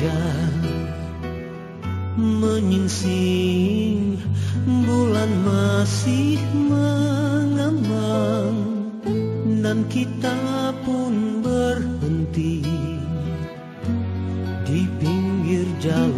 hujan menyingsing bulan masih mengambang dan kita pun berhenti di pinggir jalan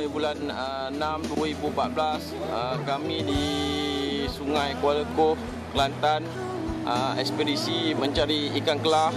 7 hari bulan uh, 6 2014 uh, kami di Sungai Kuala Koh Kelantan uh, ekspedisi mencari ikan kelah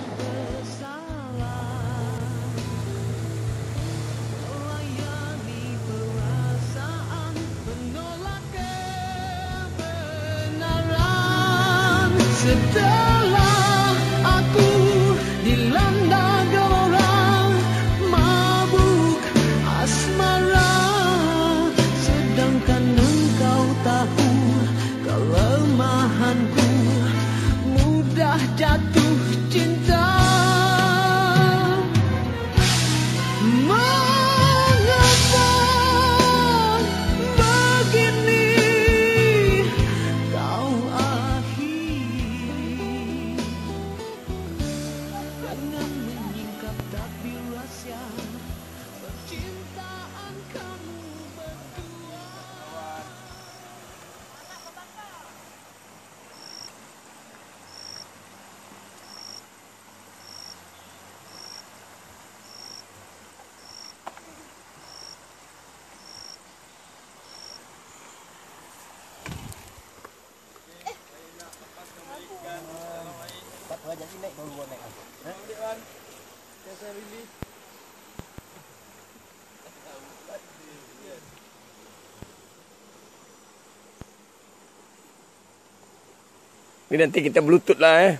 Ni nanti kita bluetooth lah eh.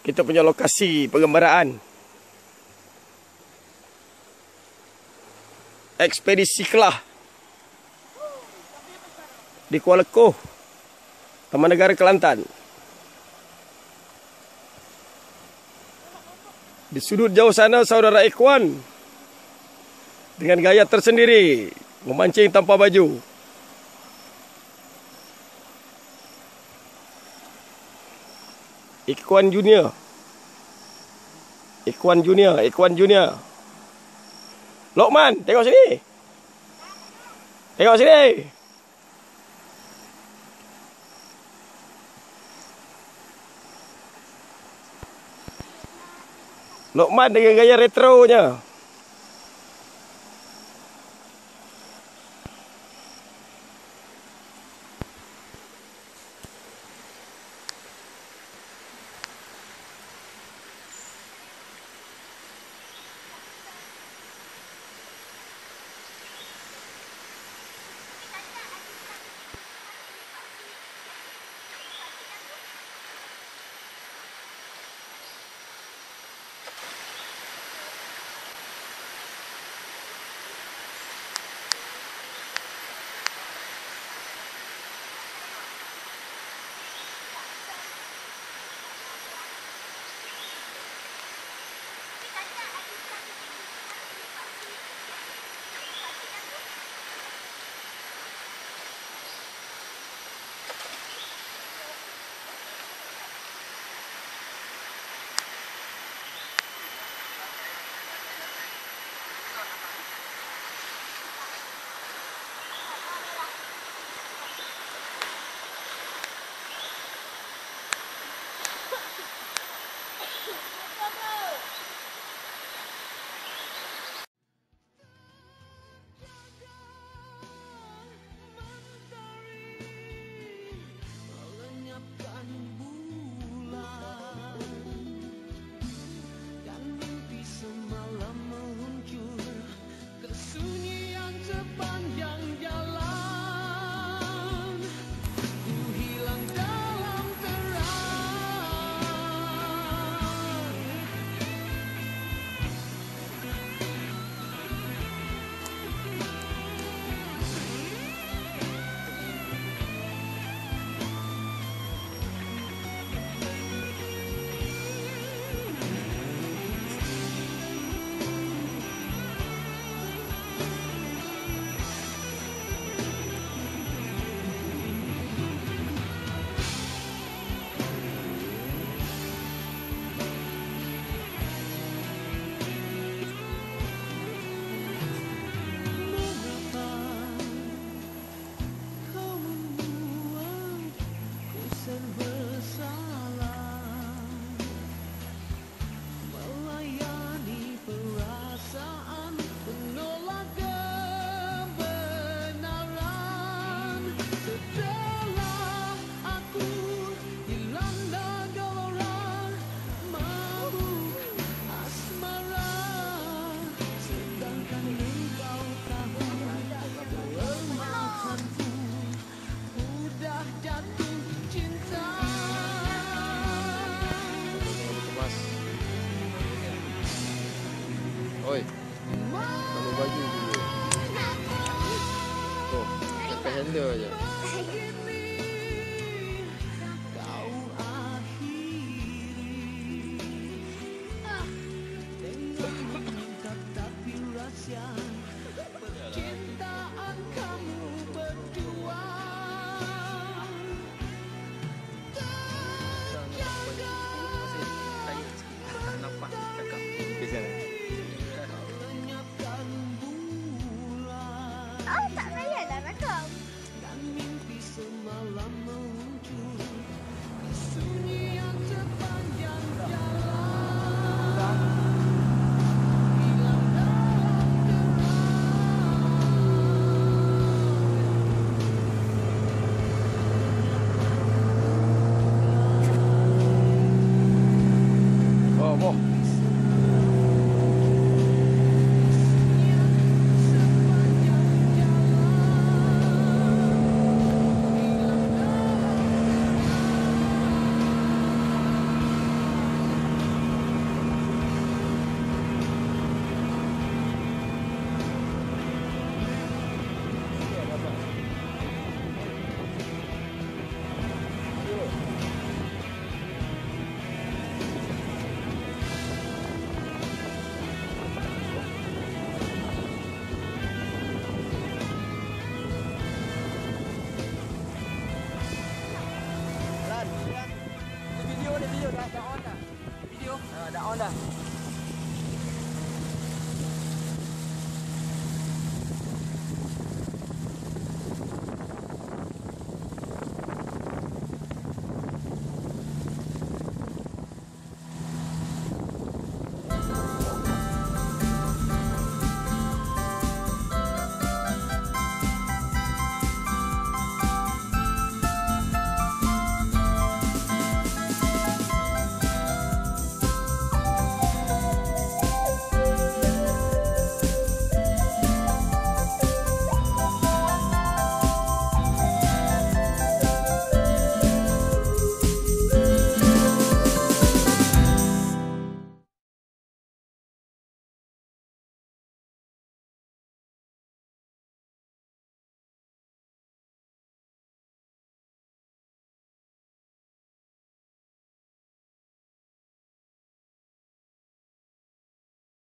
Kita punya lokasi pengembaraan. Ekspedisi Kelah. Di Kuala Koh. Taman Negara Kelantan. Di sudut jauh sana saudara Ikhwan. Dengan gaya tersendiri. Memancing tanpa baju. Ikhwan Junior. Ikhwan Junior, Ikhwan Junior. Lokman, tengok sini. Tengok sini. Lokman dengan gaya retronya. 钱丢下去